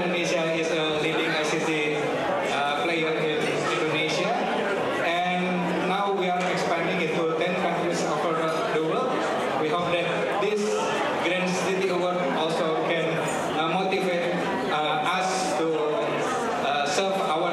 Indonesia is a leading ICT uh, player in Indonesia. And now we are expanding it to 10 countries over the world. We hope that this Grand Stevie Award also can uh, motivate uh, us to uh, serve our